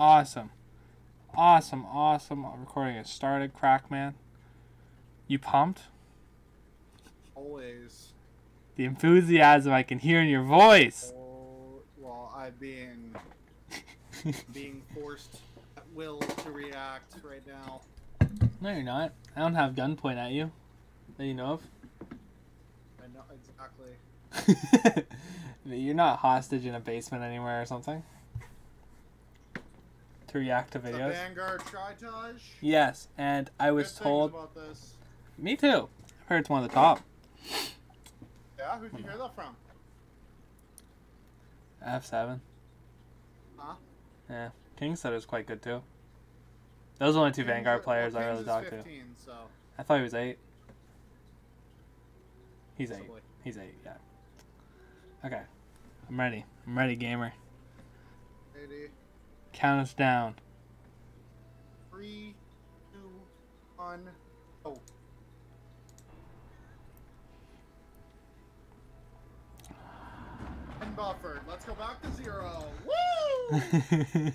Awesome. Awesome, awesome. Recording has started, Crackman. You pumped? Always. The enthusiasm I can hear in your voice. Oh, well, I'm being being forced at will to react right now. No, you're not. I don't have gunpoint at you. That you know of. I know exactly. you're not hostage in a basement anywhere or something. To react to The videos. Vanguard Tritage. Yes, and I was Good told. about this. Me too. I've heard it's one of the top. Yeah, who'd you hear that from? F7. Huh? Yeah. King said it was quite good too. Those are the only two Kings- Vanguard players well, I really talked to. 15, So I thought he was eight. He's eight. He's eight, yeah. Okay. I'm ready. I'm ready, gamer. 80. Count us down. Three, two, one, oh. And buffered. Let's go back to zero. Woo!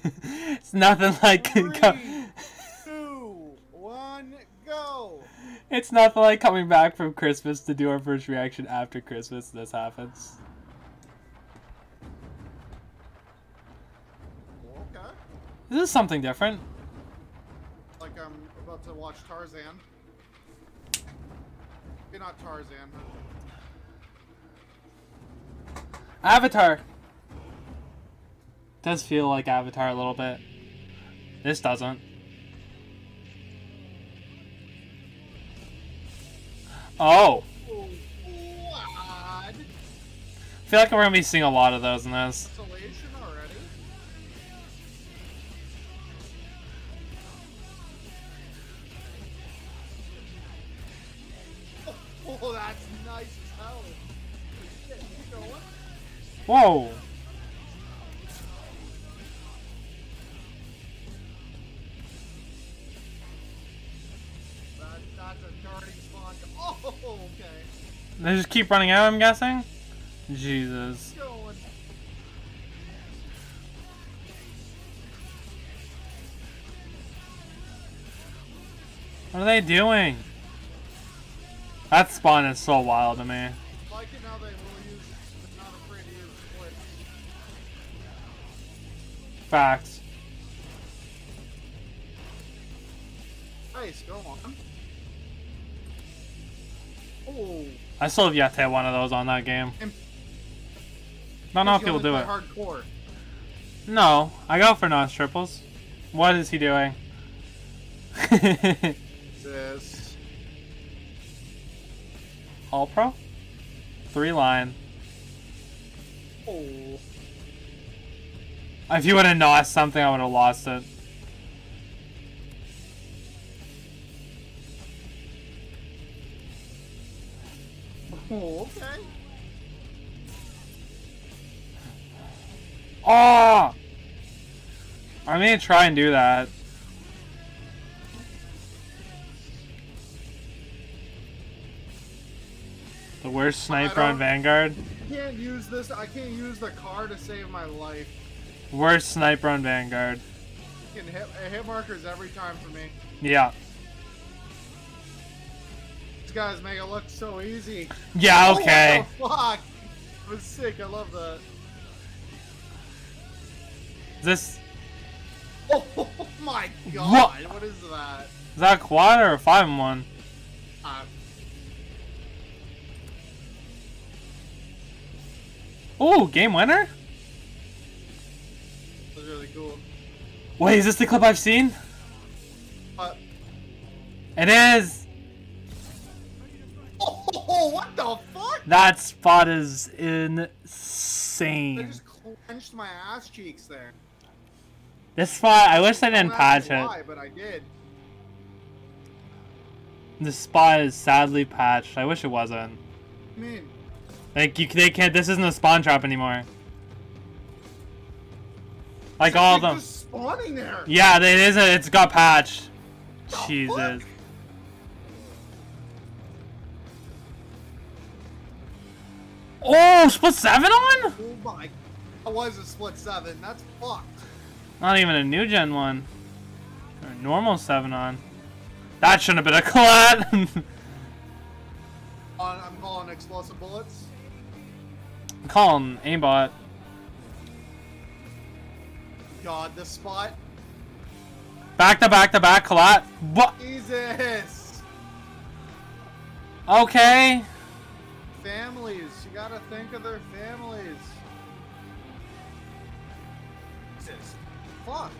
it's nothing like Three, co- two, one, go. it's nothing like coming back from Christmas to do our first reaction after Christmas. This happens. This is something different. Like I'm about to watch Tarzan. Maybe not Tarzan. Avatar. Does feel like Avatar a little bit. This doesn't. Oh. Oh. I feel like we're gonna be seeing a lot of those in this. Whoa. They just keep running out, I'm guessing? Jesus. What are they doing? That spawn is so wild to me. Facts. Nice, go on. Oh. I still have yet to hit one of those on that game. Not enough people do it. Hardcore. No, I go for notch triples. What is he doing? This. All pro? Three line. Oh. If you would have lost something, I would have lost it. Oh, okay. Oh! I'm gonna try and do that. The worst sniper on Vanguard? I Can't use this. I can't use the car to save my life. Worst sniper on Vanguard. Can hit, hit markers every time for me. Yeah. These guys make it look so easy. Yeah, Oh, okay. what the fuck? It was sick. I love that. Is this Oh my god! what, what is that? is that a quad or a five in one? Uh, Oh, game winner? Was really cool. Wait, is this the clip I've seen? Uh, It is. oh, what the fuck? That spot is I insane. just clenched my ass cheeks there. This spot, I wish I didn't patch it. Why, but I did. This spot is sadly patched. I wish it wasn't. I mean, Like you, they can't. This isn't a spawn trap anymore. Like all of them. Spawning there. Yeah, it is. A, it's got patched. The Jesus. fuck? Oh, split seven on? Oh my. That was a split seven. That's fucked. Not even a new gen one. Or a normal 7 on. That shouldn't have been a collat. On, uh, I'm calling explosive bullets. Call him aimbot. God, this spot. Back to back to back collat. What? Jesus. Okay. Families. You gotta think of their families. Jesus. Fuck.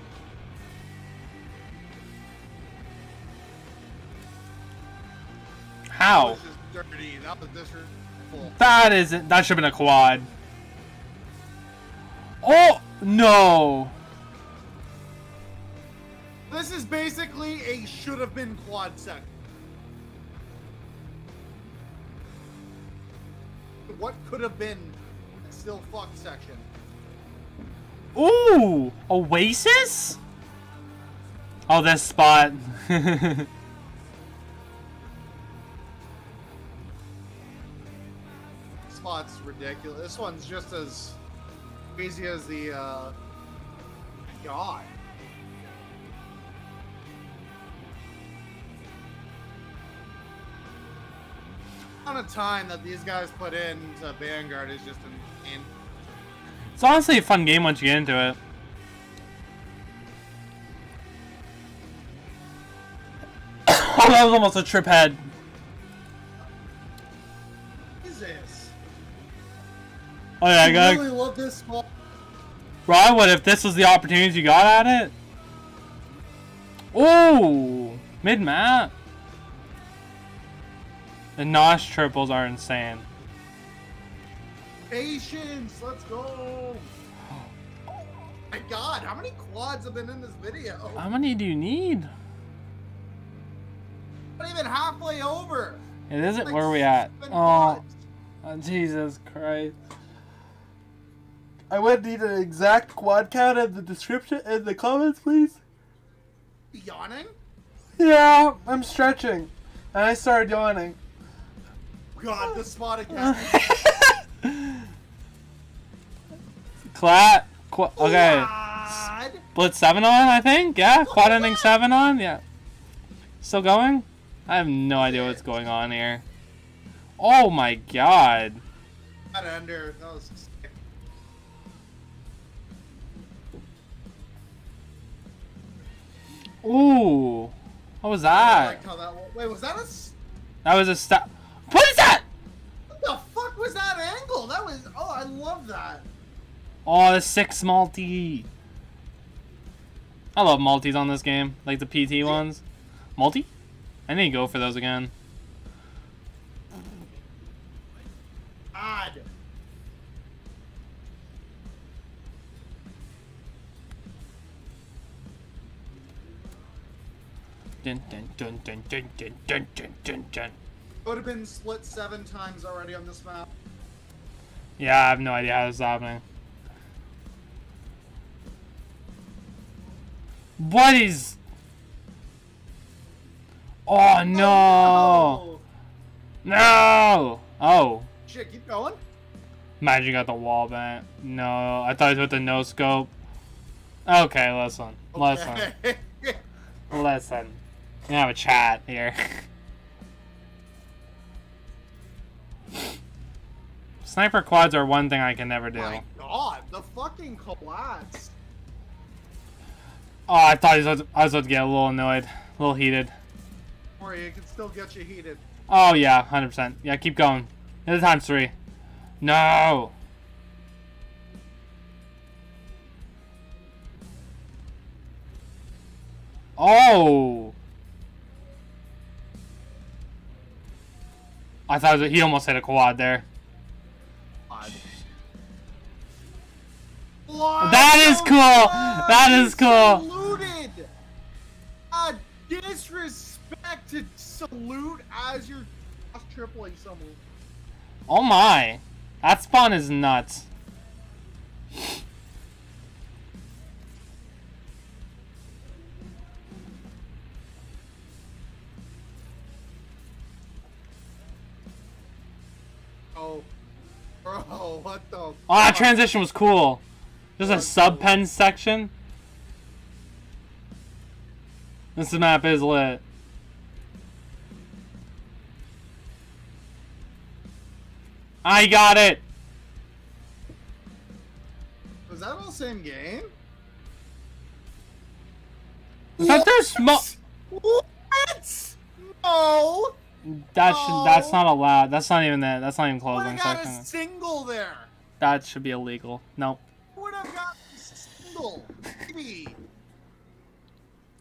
How? This is dirty. That was disrespectful. That isn't. That should have been a quad. Oh no! This is basically a should have been quad sec. What could have been still fucked section? Ooh, Oasis. Oh, this spot. Spot's ridiculous. This one's just as crazy as the uh God. Amount of time that these guys put into Vanguard is just insane. it's honestly a fun game once you get into it. oh, that was almost a trip head. Jesus. Oh yeah, I I got. really love this spot. Bro, I would if this was the opportunities you got at it. Ooh, mid map. The Nosh triples are insane. Patience, let's go. Oh My God, how many quads have been in this video? How many do you need? Not even halfway over. It isn't Like where we at. Oh, oh, Jesus Christ. I would need an exact quad count in the description in the comments, please. Yawning? Yeah, I'm stretching. And I started yawning. God, the spot again. Clat. Qu- okay. Quad. Blitz 7 on, I think? Yeah? Quad ending 7 on? Yeah. Still going? I have no idea what's going on here. Oh my god. Got under. That was sick. Ooh. What was I that? like how that. Wait, was that a? That was a stop. What is that? What the fuck was that angle? That was. Oh, I love that. Oh, the six multi. I love multis on this game, like the PT ones. Multi? I need to go for those again. God. Dun, dun, dun, dun, dun, dun, dun, dun, dun, dun. Would have been split seven times already on this map. Yeah, I have no idea how this is happening. What is? Oh no! Oh, No! Oh, Shit, keep going. imagine you got the wall bent. No, I thought it was with the no scope. Okay, listen, listen, Okay. listen. We have a chat here. Sniper quads are one thing I can never do. My God, the fucking collapse. Oh, I thought I was, about to, I was about to get a little annoyed, a little heated. Or it can still get you heated. Oh yeah, hundred percent. Yeah, keep going. This times three. No. Oh. I thought was- he almost hit a quad there. That is cool. That is cool. Saluted. A disrespect to salute as you're tripling someone. Oh my. That spawn is nuts. Oh, bro, what the? Ah, oh, that transition was cool. Just a sub-pen section. This map is lit. I got it. Was that all same game? Is that their smoke? What? No. That should. That's not allowed. That's not even that. That's not even closing. have got a single there. That should be illegal. Nope.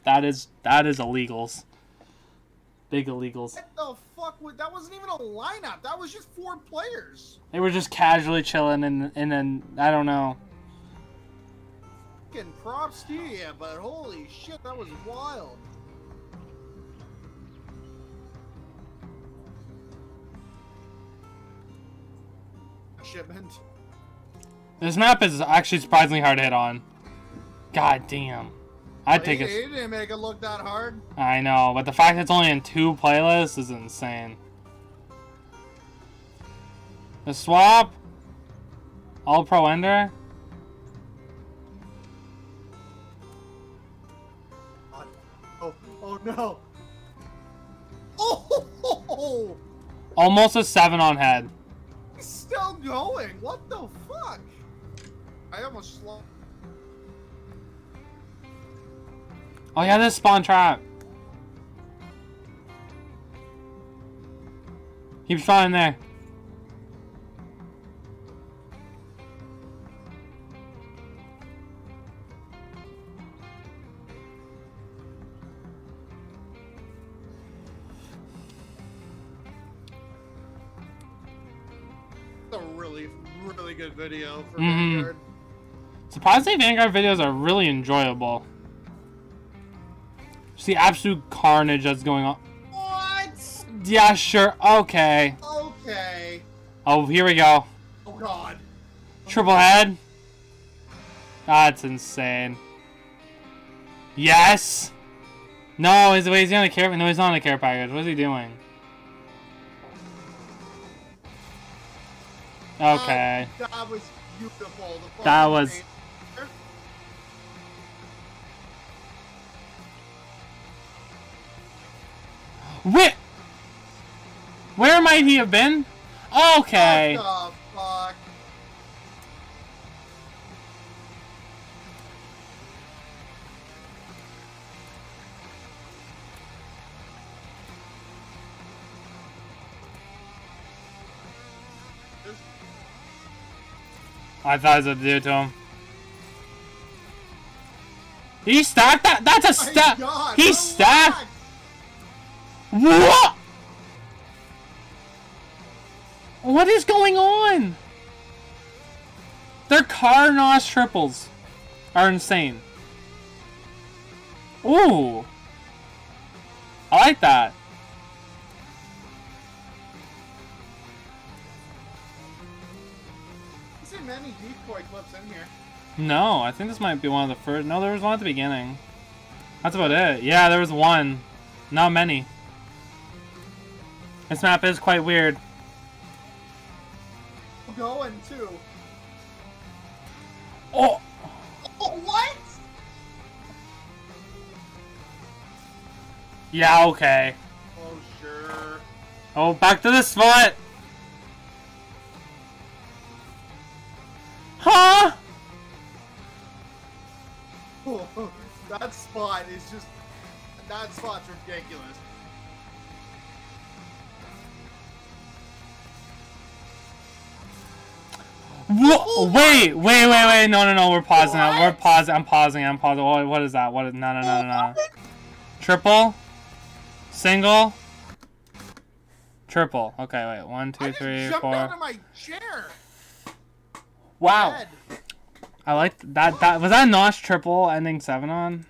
That is that is illegals. Big illegals. What the fuck? Would, that wasn't even a lineup. That was just four players. They were just casually chilling and and then I don't know. Fucking props to you, but holy shit, that was wild. Shipment. This map is actually surprisingly hard to hit on. God damn. I'd take He, a. he didn't make it look that hard. I know, but the fact it's only in two playlists is insane. The swap. All pro ender. Oh, oh, oh no. Oh, Almost a seven on head. he's still going. What the fuck? I almost slow. Oh yeah, this spawn trap. Keep spawning there. Surprisingly, Vanguard videos are really enjoyable. Just the absolute carnage that's going on. What? Yeah, sure. Okay. Okay. Oh, here we go. Oh god. Triple head. That's insane. Yes. No, is, wait, is he on a care? No, he's not on a care package. What is he doing? Okay. That, that was beautiful. The That was- paint- Where? Where might he have been? Okay. What the fuck? I thought I was do it to him. He stacked that? That's a stack. He oh relax. stacked. What? What is going on? Their Carnos triples are insane. Ooh. I like that. I see many decoy clips in here. No, I think this might be one of the first. No, there was one at the beginning. That's about it. Yeah, there was one. Not many. This map is quite weird. Going too. Oh! Oh, what? Yeah, okay. Oh, sure. Oh, back to the spot! Huh? that spot is just. That spot's ridiculous. Wait, wait, wait, wait. No, no, no. We're pausing. That. We're pausing. I'm pausing. I'm pausing. What, what is that? What is. No, no, no, no, no. Triple? Single? Triple. Okay, wait. One, two, three, four. of my chair. Wow. Dead. I like that. That was that Nosh triple ending seven on.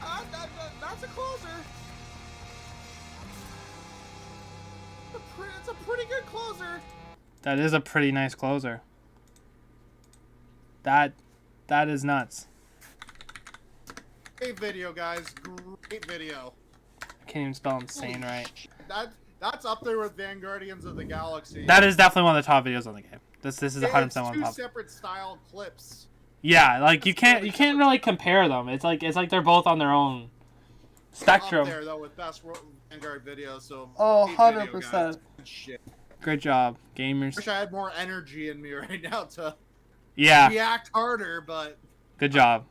Uh, that, that, that's a closer. It's a, it's a pretty good closer. That is a pretty nice closer. That that is nuts. Great video, guys. Great video. I can't even spell insane right. That that's up there with Vanguardians of the Galaxy. That is definitely one of the top videos on the game. This this is It's 100 percent one two of the top. separate style clips. Yeah, like you can't you can't really compare them. It's like it's like they're both on their own Up spectrum. there though with best Ro- Vanguard videos. So Oh, 100%. Good Shit. Great job, gamers. Wish I had more energy in me right now to Yeah, react harder, but good job.